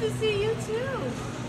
good to see you too.